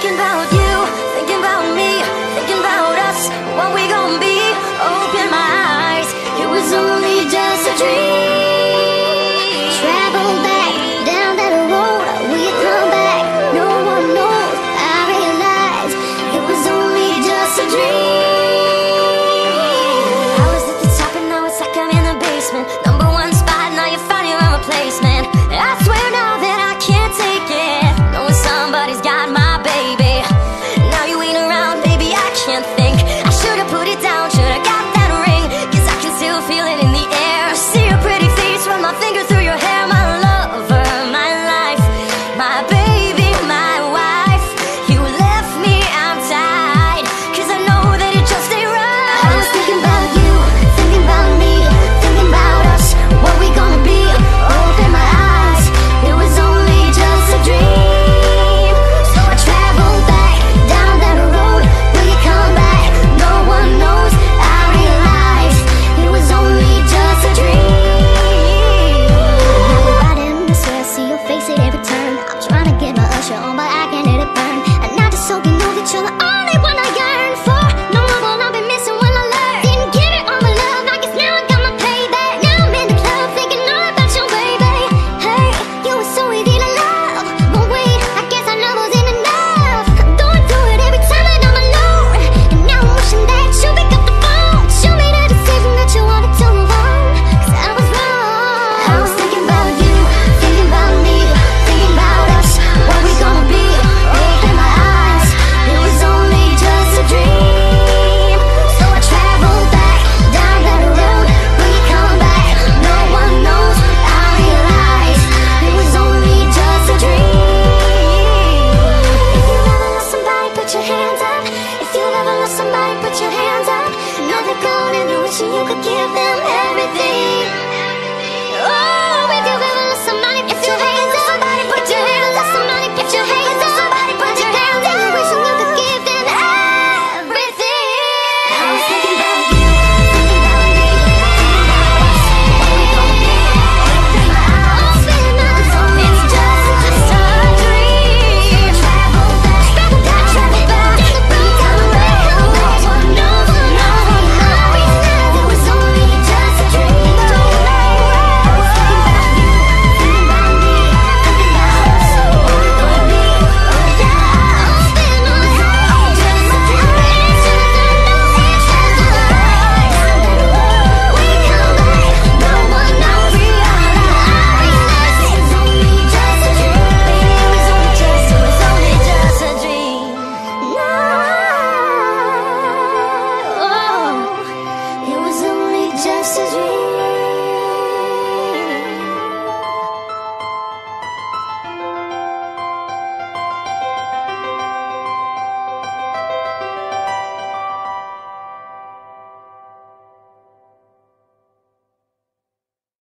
thinking about you, feel it.